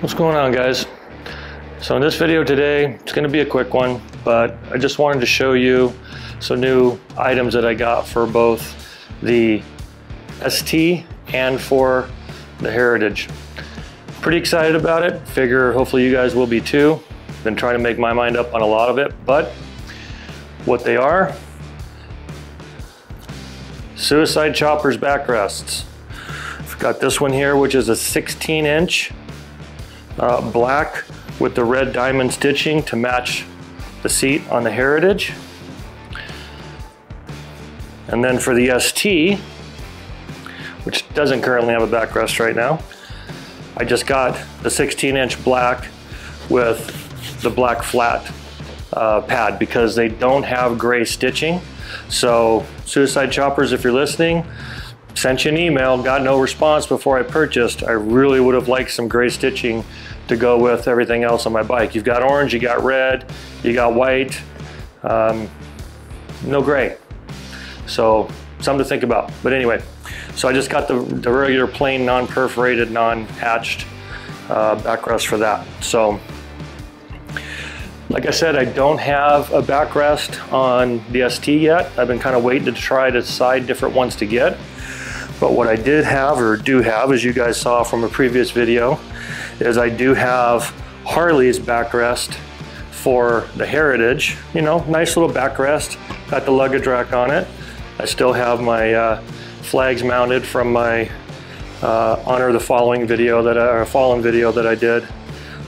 What's going on guys? So in this video today, it's gonna be a quick one, but I just wanted to show you some new items that I got for both the ST and for the Heritage. Pretty excited about it. Figure hopefully you guys will be too. Been trying to make my mind up on a lot of it, but what they are, Siouxicide Choppers backrests. I've got this one here, which is a 16 inch uh, black with the red diamond stitching to match the seat on the Heritage. And then for the ST, which doesn't currently have a backrest right now, I just got the 16 inch black with the black flat uh, pad because they don't have gray stitching. So Siouxicide Choppers, if you're listening, sent you an email, got no response before I purchased. I really would have liked some gray stitching to go with everything else on my bike. You've got orange, you got red, you got white, um, no gray. So something to think about. But anyway, so I just got the, the regular plain non-perforated, non-hatched uh, backrest for that. So like I said, I don't have a backrest on the ST yet. I've been kind of waiting to try to decide different ones to get. But what I did have or do have, as you guys saw from a previous video, is I do have Harley's backrest for the Heritage. You know, nice little backrest. Got the luggage rack on it. I still have my uh, flags mounted from my uh, Honor the Following video that I, or Fallen video that I did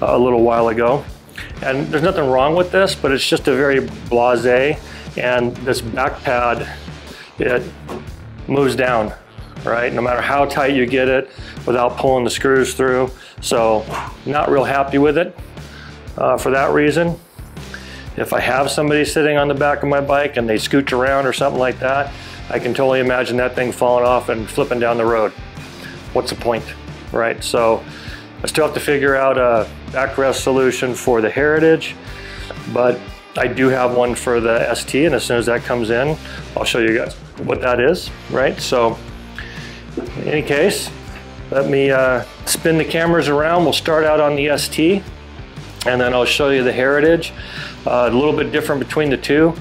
uh, a little while ago. And there's nothing wrong with this, but it's just a very blase. And this back pad, it moves down, right? No matter how tight you get it without pulling the screws through. So not real happy with it uh, for that reason. If I have somebody sitting on the back of my bike and they scooch around or something like that, I can totally imagine that thing falling off and flipping down the road. What's the point, right? So I still have to figure out a backrest solution for the Heritage, but I do have one for the ST, and as soon as that comes in, I'll show you guys what that is, right? So, in any case, let me uh, spin the cameras around. We'll start out on the ST, and then I'll show you the Heritage. Uh, a little bit different between the two,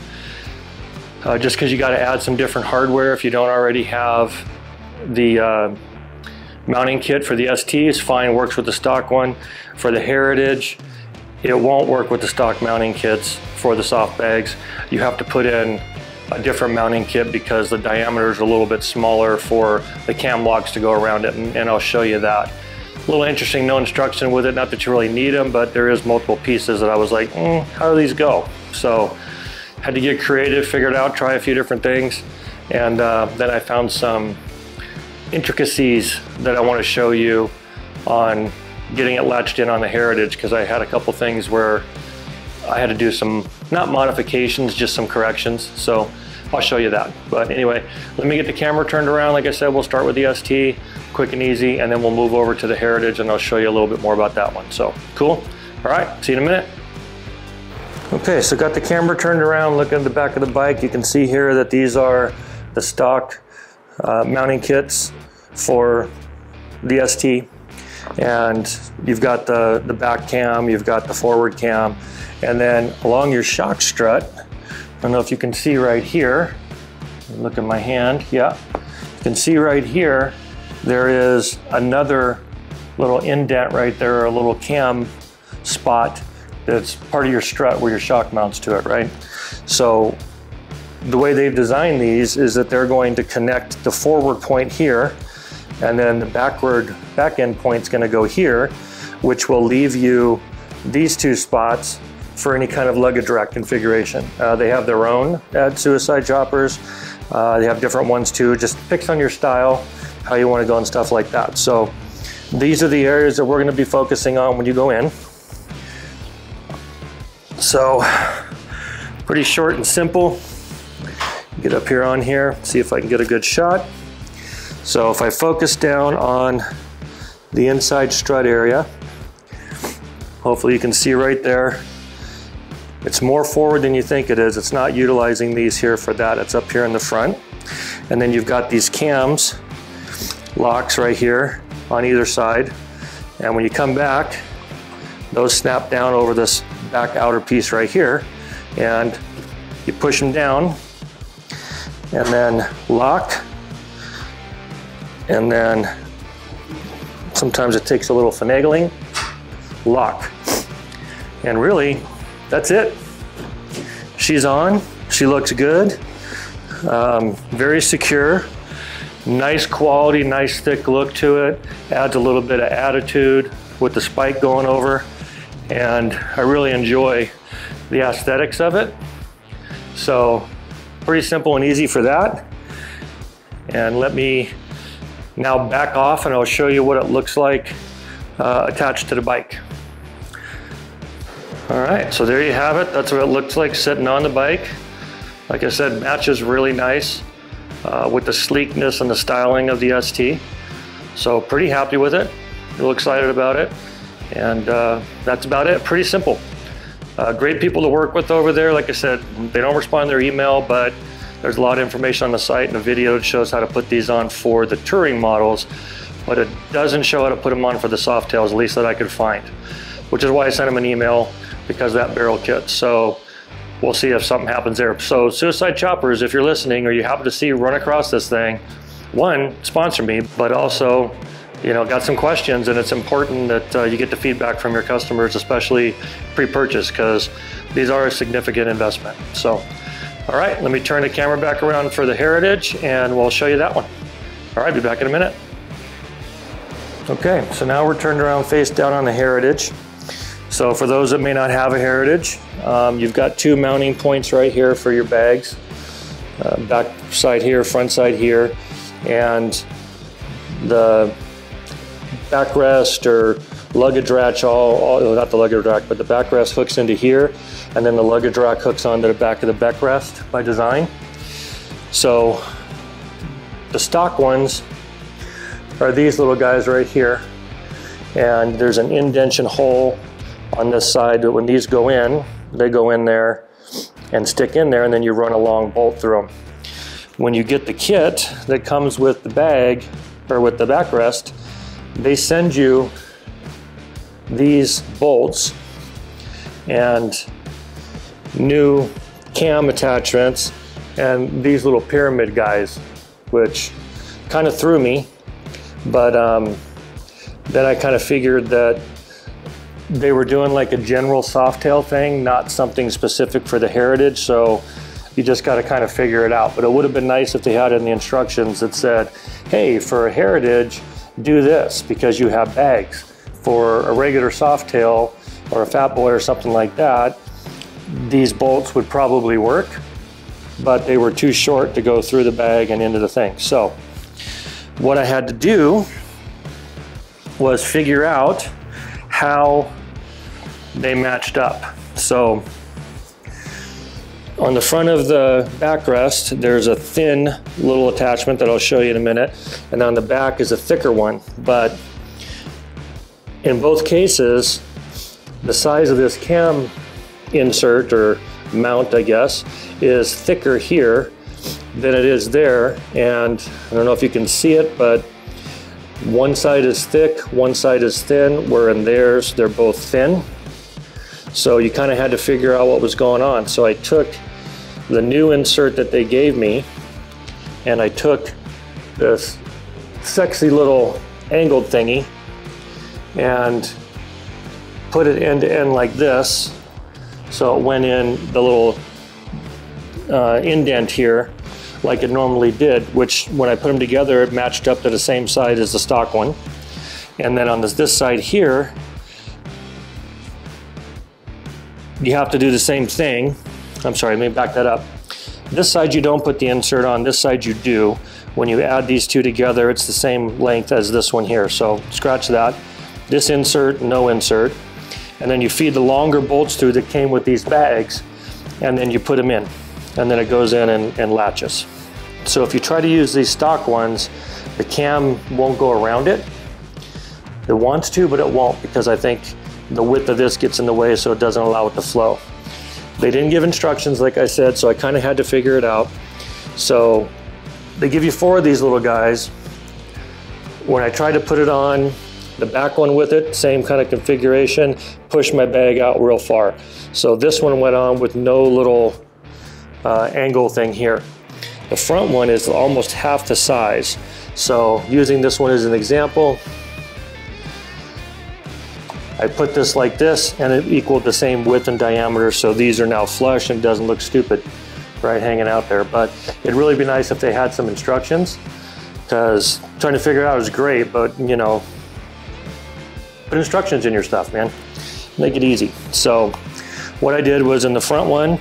uh, just because you got to add some different hardware if you don't already have the uh, Mounting kit for the ST is fine, works with the stock one. For the Heritage, it won't work with the stock mounting kits for the soft bags. You have to put in a different mounting kit because the diameter is a little bit smaller for the cam locks to go around it, and, and I'll show you that. A little interesting, no instruction with it, not that you really need them, but there is multiple pieces that I was like, mm, how do these go? So had to get creative, figure it out, try a few different things, and uh, then I found some intricacies that I want to show you on getting it latched in on the Heritage because I had a couple things where I had to do some, not modifications, just some corrections. So I'll show you that. But anyway, let me get the camera turned around. Like I said, we'll start with the ST, quick and easy, and then we'll move over to the Heritage and I'll show you a little bit more about that one. So cool. All right, see you in a minute. Okay, so got the camera turned around, looking at the back of the bike. You can see here that these are the stock uh, mounting kits for the ST. And you've got the, the back cam, you've got the forward cam, and then along your shock strut, I don't know if you can see right here, look at my hand, yeah. You can see right here, there is another little indent right there, a little cam spot that's part of your strut where your shock mounts to it, right? So the way they've designed these is that they're going to connect the forward point here and then the backward back end point is going to go here, which will leave you these two spots for any kind of luggage rack configuration. Uh, they have their own at Siouxicide Choppers. Uh, they have different ones too. Just picks on your style, how you want to go and stuff like that. So these are the areas that we're going to be focusing on when you go in. So pretty short and simple. Get up here on here, see if I can get a good shot. So if I focus down on the inside strut area, hopefully you can see right there, it's more forward than you think it is. It's not utilizing these here for that. It's up here in the front. And then you've got these cams, locks right here on either side. And when you come back, those snap down over this back outer piece right here. And you push them down and then lock. And then sometimes it takes a little finagling, lock. And really, that's it. She's on, she looks good, um, very secure, nice quality, nice thick look to it, adds a little bit of attitude with the spike going over. And I really enjoy the aesthetics of it. So pretty simple and easy for that. And let me now back off and I'll show you what it looks like uh, attached to the bike. All right, so there you have it. That's what it looks like sitting on the bike. Like I said, matches really nice uh, with the sleekness and the styling of the ST. So pretty happy with it. Real excited about it. And uh, that's about it, pretty simple. Uh, great people to work with over there. Like I said, they don't respond to their email, but there's a lot of information on the site and a video that shows how to put these on for the touring models, but it doesn't show how to put them on for the Softails, at least that I could find, which is why I sent them an email because that barrel kit. So we'll see if something happens there. So Siouxicide Choppers, if you're listening or you happen to see run across this thing, one, sponsor me, but also you know, got some questions, and it's important that uh, you get the feedback from your customers, especially pre-purchase, because these are a significant investment. So, all right, let me turn the camera back around for the Heritage, and we'll show you that one. All right, be back in a minute. Okay, so now we're turned around face down on the Heritage. So for those that may not have a Heritage, um, you've got two mounting points right here for your bags. Uh, back side here, front side here, and the backrest or luggage rack, all, all, not the luggage rack, but the backrest hooks into here, and then the luggage rack hooks onto the back of the backrest by design. So the stock ones are these little guys right here. And there's an indention hole on this side that when these go in, they go in there and stick in there and then you run a long bolt through them. When you get the kit that comes with the bag or with the backrest, they send you these bolts and new cam attachments and these little pyramid guys, which kind of threw me. But um, then I kind of figured that they were doing like a general Softail thing, not something specific for the heritage. So you just got to kind of figure it out. But it would have been nice if they had in the instructions that said, hey, for a heritage, do this because you have bags. For a regular Softail or a fat boy or something like that, these bolts would probably work, but they were too short to go through the bag and into the thing. So what I had to do was figure out how they matched up. So on the front of the backrest, there's a thin little attachment that I'll show you in a minute, and on the back is a thicker one. But in both cases, the size of this cam insert or mount, I guess, is thicker here than it is there. And I don't know if you can see it, but one side is thick, one side is thin, where in theirs, they're both thin. So you kind of had to figure out what was going on. So I took the new insert that they gave me and I took this sexy little angled thingy and put it end to end like this. So it went in the little uh, indent here like it normally did, which when I put them together, it matched up to the same size as the stock one. And then on this, this side here, you have to do the same thing. I'm sorry, let me back that up. This side you don't put the insert on, this side you do. When you add these two together, it's the same length as this one here. So scratch that. This insert, no insert. And then you feed the longer bolts through that came with these bags, and then you put them in. And then it goes in and, and latches. So if you try to use these stock ones, the cam won't go around it. It wants to, but it won't because I think the width of this gets in the way so it doesn't allow it to flow. They didn't give instructions, like I said, so I kind of had to figure it out. So they give you four of these little guys. When I tried to put it on, The back one with it, same kind of configuration, push my bag out real far. So this one went on with no little uh, angle thing here. The front one is almost half the size. So using this one as an example, I put this like this and it equaled the same width and diameter. So these are now flush and doesn't look stupid, right, hanging out there. But it'd really be nice if they had some instructions because trying to figure it out is great, but you know, put instructions in your stuff, man. Make it easy. So what I did was in the front one,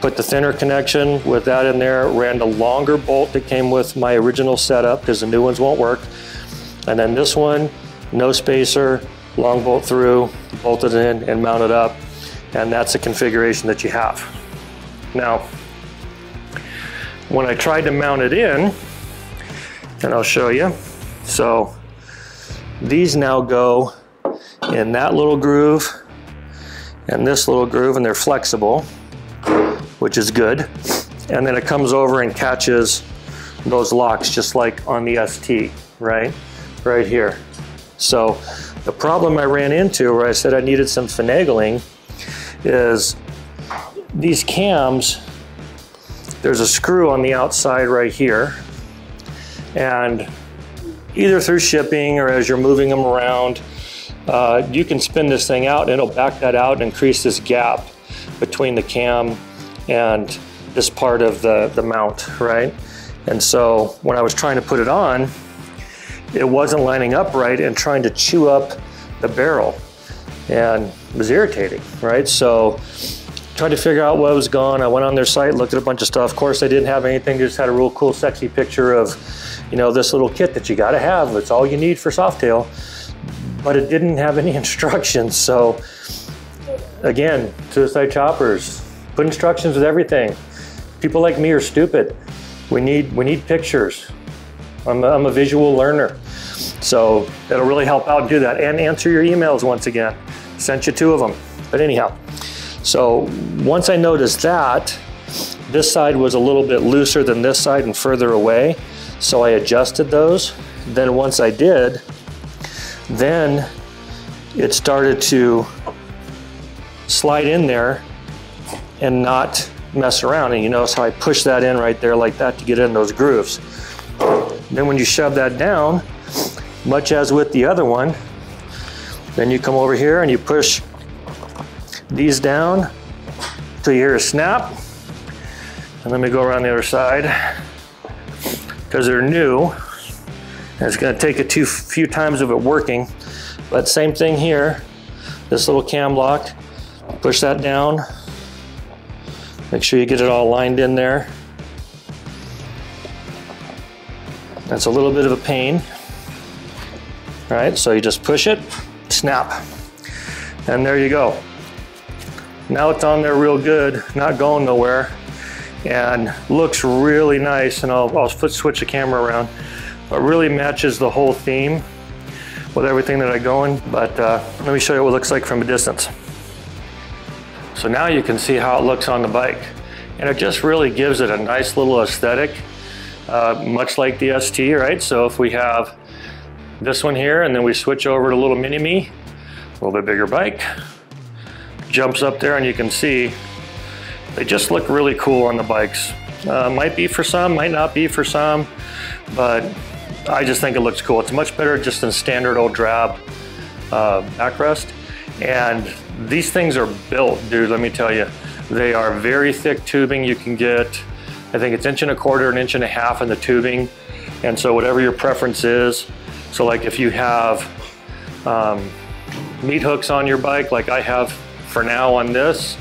put the thinner connection with that in there, ran the longer bolt that came with my original setup because the new ones won't work. And then this one, no spacer, long bolt through, bolted in and mounted up. And that's the configuration that you have. Now, when I tried to mount it in, and I'll show you. So these now go in that little groove and this little groove and they're flexible, which is good. And then it comes over and catches those locks just like on the ST, right? Right here. So the problem I ran into where I said I needed some finagling is these cams, there's a screw on the outside right here and either through shipping or as you're moving them around, uh, you can spin this thing out and it'll back that out and increase this gap between the cam and this part of the, the mount, right? And so when I was trying to put it on, it wasn't lining up right and trying to chew up the barrel and it was irritating, right? So tried to figure out what was gone. I went on their site, looked at a bunch of stuff. Of course, they didn't have anything. Just had a real cool, sexy picture of, you know, this little kit that you got to have. It's all you need for Softail. But it didn't have any instructions. So again, Siouxicide Choppers, put instructions with everything. People like me are stupid. We need, we need pictures. I'm a, I'm a visual learner. So it'll really help out do that and answer your emails once again. Sent you two of them. But anyhow, so once I noticed that, this side was a little bit looser than this side and further away. So I adjusted those. Then once I did, then it started to slide in there and not mess around. And you notice how I push that in right there like that to get in those grooves. Then when you shove that down, much as with the other one, then you come over here and you push these down till you hear a snap. And let me go around the other side because they're new. And it's gonna take a few times of it working. But same thing here, this little cam lock, push that down. Make sure you get it all lined in there. That's a little bit of a pain. All right, so you just push it, snap, and there you go. Now it's on there real good, not going nowhere, and looks really nice. And I'll, I'll switch the camera around. It really matches the whole theme with everything that I go in. But uh, let me show you what it looks like from a distance. So now you can see how it looks on the bike. And it just really gives it a nice little aesthetic, uh, much like the ST, right? So if we have this one here and then we switch over to a little mini me, a little bit bigger bike, jumps up there and you can see they just look really cool on the bikes. Uh, might be for some, might not be for some, but I just think it looks cool. It's much better just than standard old drab uh, backrest. And these things are built, dude, let me tell you. They are very thick tubing. You can get, I think it's inch and a quarter, an inch and a half in the tubing. And so whatever your preference is. So like if you have um, meat hooks on your bike, like I have for now on this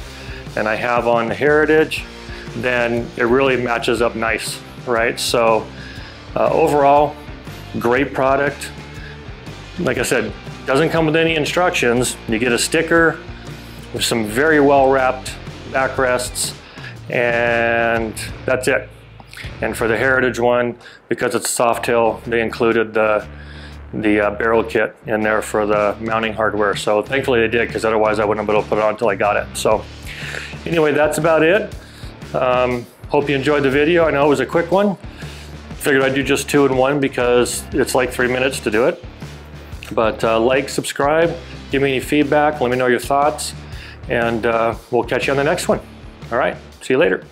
and I have on the Heritage, then it really matches up nice, right? So uh, overall, great product. Like I said, doesn't come with any instructions. You get a sticker with some very well wrapped backrests and that's it. And for the Heritage one, because it's Softail, they included the the uh, barrel kit in there for the mounting hardware. So thankfully they did because otherwise I wouldn't have been able to put it on until I got it. So anyway, that's about it. Um, hope you enjoyed the video. I know it was a quick one. Figured I'd do just two in one because it's like three minutes to do it. But uh, like, subscribe, give me any feedback, let me know your thoughts, and uh, we'll catch you on the next one. All right, see you later.